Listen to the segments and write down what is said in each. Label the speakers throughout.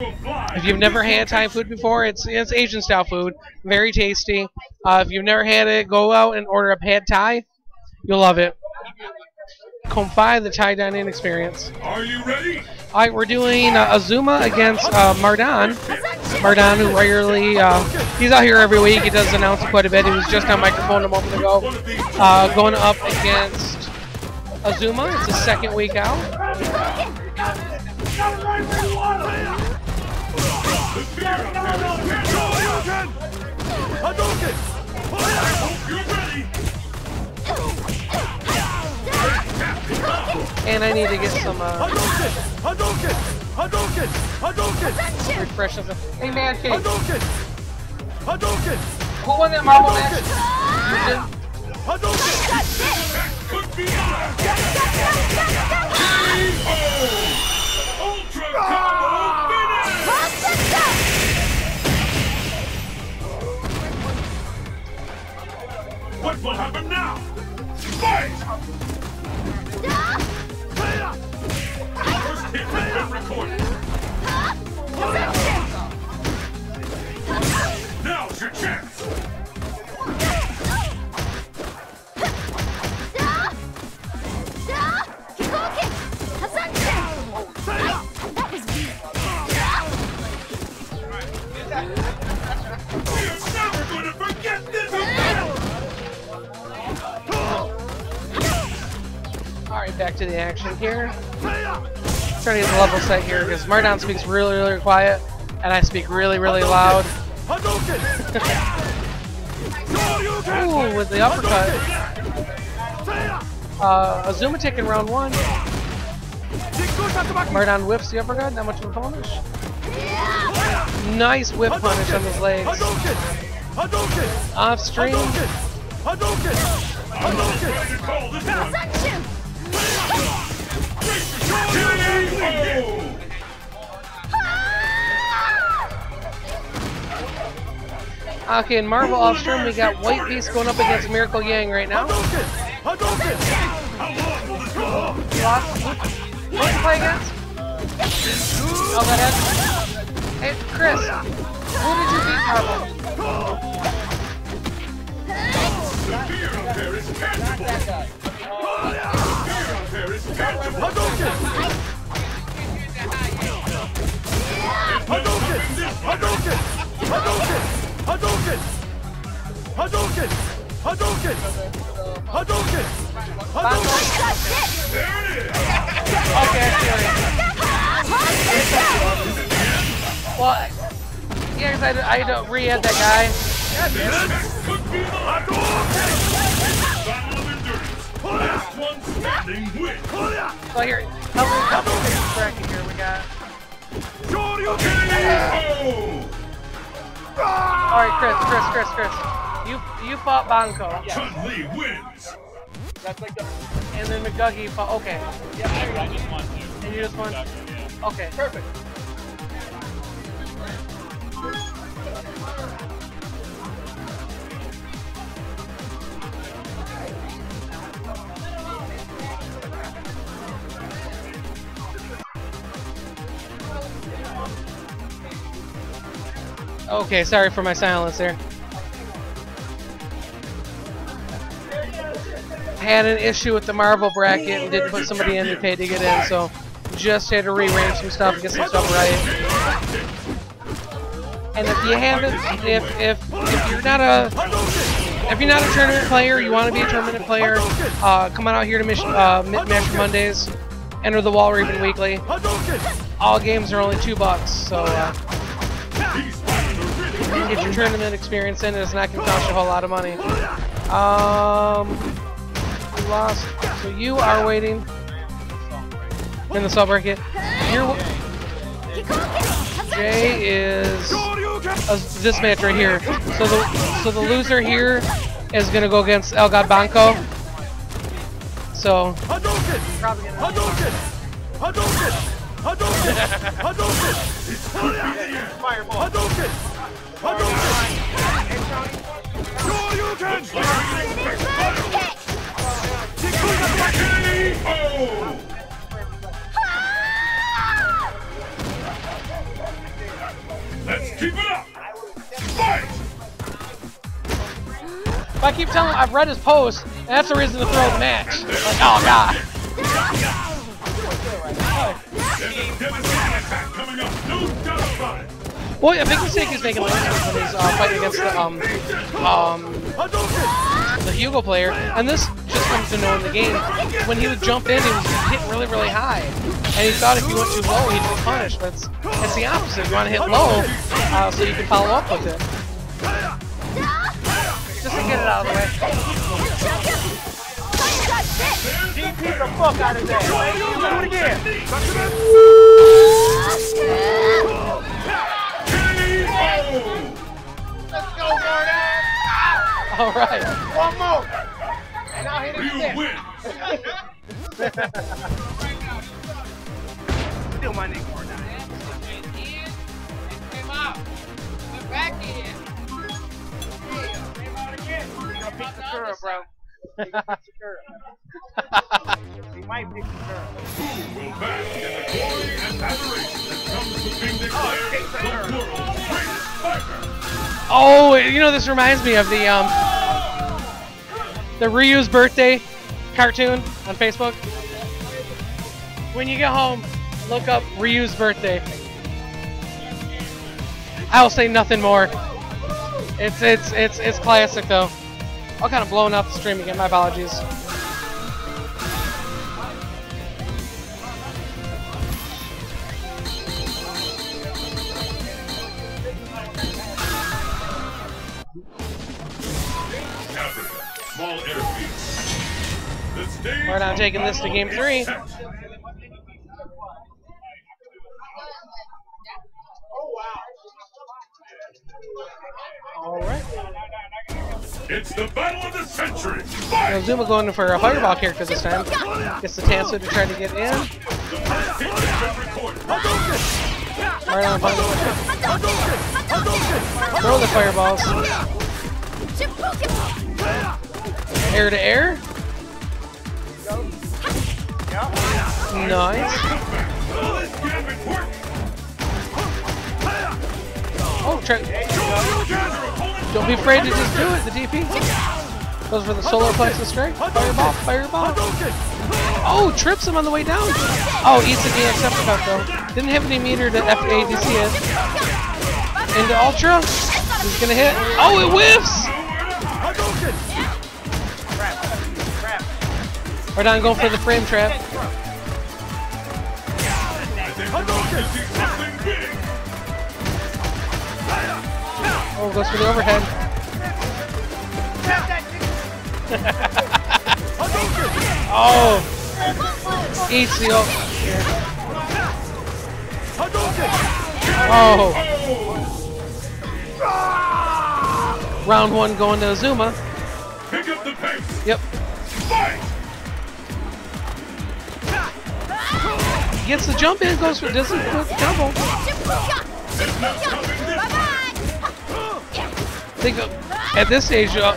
Speaker 1: If you've never had Thai food before, it's it's Asian style food, very tasty. Uh, if you've never had it, go out and order a pad Thai. You'll love it. Confide the Thai dining experience.
Speaker 2: Are you ready?
Speaker 1: All right, we're doing uh, Azuma against uh, MarDon. MarDon, who regularly, uh, he's out here every week. He does announce quite a bit. He was just on microphone a moment ago. Uh, going up against Azuma. It's his second week out. And I need to get some uh,
Speaker 3: refresh
Speaker 1: of Hey man,
Speaker 3: Kate.
Speaker 1: Who won that Marvel match?
Speaker 3: Hadouken!
Speaker 2: Hadouken! What will happen now? Fight! First hit has been recorded. Now's your chance.
Speaker 1: All right, back to the action here. Trying to get the level set here because MarDon speaks really, really quiet, and I speak really, really loud. Ooh, with the uppercut. Uh, Azuma taking round one. MarDon whips the uppercut. Not much of a punish. Nice whip punish on his legs.
Speaker 3: Hadouken! Hadouken!
Speaker 1: Off stream.
Speaker 3: Hadouken! Hadouken!
Speaker 2: Ready Ah!
Speaker 1: Okay, in Marvel off stream, we got White Beast going up against Miracle Yang right now. Lost. Did you play against? Oh, that has. Hey, Chris. Who did you beat, Marvel?
Speaker 2: The fear out
Speaker 3: Hadouken! Hadouken! Hadouken! Hadouken! Hadouken! Hadouken!
Speaker 1: Okay, it. Well, yeah, because I, had to- I had to re-add that guy.
Speaker 2: Last. One standing wins.
Speaker 1: So here, help me, help me here. We got.
Speaker 3: Shoryuken!
Speaker 2: KO!
Speaker 1: All right, Chris, Chris, Chris, Chris. You you fought Banco,
Speaker 2: Chun Li wins. That's like the.
Speaker 1: and then McGuggy fought. Okay,
Speaker 4: I just want to.
Speaker 1: and you just won.
Speaker 4: Yeah.
Speaker 1: Okay, perfect. Okay, sorry for my silence there. Had an issue with the Marvel bracket and didn't put somebody in who paid to get in, so just had to rearrange some stuff, and get some stuff right. And if you haven't, if if if you're not a if you're not a tournament player, you want to be a tournament player, uh, come on out here to Mission, uh, Mi- Masher Mondays. Enter the Walraven Weekly. All games are only two bucks, so uh, you can get your tournament experience in, and it's not going to cost you a whole lot of money. Um, lost. So you are waiting in the sub bracket. You're Jay is uh, this match right here. So the so the loser here is gonna go against El Banco. So
Speaker 3: Hadouken! Hadouken! Hadouken! Hadouken! Hadouken! Hadouken!
Speaker 1: I keep telling him I've read his post, and that's a reason to throw the match. Oh god.
Speaker 2: Up, it!
Speaker 1: Well, a big mistake he's making lately is when he's uh, fighting against the um um the Hugo player, and this just comes to know in the game. When he would jump in, he was hitting really, really high, and he thought if he went too low, he'd get punished. But it's, it's the opposite. You want to hit low, uh, so you can follow up with it. Just to get it out of the way.
Speaker 3: DP the fuck out of that! Do it again!
Speaker 1: All right.
Speaker 3: One more! And I'll hit
Speaker 2: Ryu
Speaker 3: it
Speaker 2: wins!
Speaker 3: Still my nigga. Sakura, bro. He might pick Sakura.
Speaker 2: Who will bask in the glory and adoration that comes with being declared the world's greatest fighter?
Speaker 1: Oh, you know this reminds me of the um the Ryu's birthday cartoon on Facebook. When you get home, look up Ryu's birthday. I'll say nothing more. It's it's it's it's classic though. I'm kind of blowing up the stream again. My apologies. We're now taking this to game three. All right.
Speaker 2: It's the battle of the century. Fight!
Speaker 1: Now Zuma going for a fireball character this time. Gets the Tansu to try to get in.
Speaker 2: The first hit has been recorded.
Speaker 1: Right on, Throw the fireballs. Air to air. Nice. Oh, try. Don't be afraid to just do it. The DP goes for the solar plexus strike. Fireball, fireball. Oh, trips him on the way down. Oh, eats the DX though. Didn't have any meter to FADC it. Into Ultra. He's gonna hit. Oh, it whiffs. Right on, going for the frame trap.
Speaker 2: I think we're about to see something big.
Speaker 1: Oh, goes for the overhead. Oh, eats the. Oh, round one going to Azuma.
Speaker 2: Pick up the pace.
Speaker 1: Yep.
Speaker 2: Fight!
Speaker 1: Gets the jump in, goes for
Speaker 2: this time.
Speaker 1: I think at this stage, uh,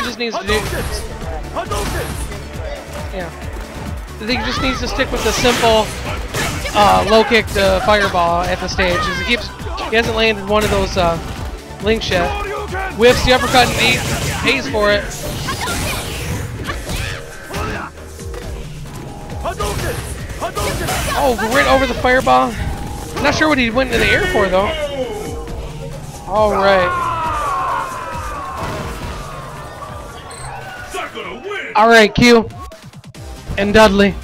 Speaker 1: just needs to do. Yeah. I think he just needs to stick with the simple uh, low kick to fireball at the stage. 'cause He keeps he hasn't landed one of those uh, links yet. Whips the uppercut and he pays for it. Oh, right over the fireball. Not sure what he went into the air for though. All right. All right, Q and Dudley.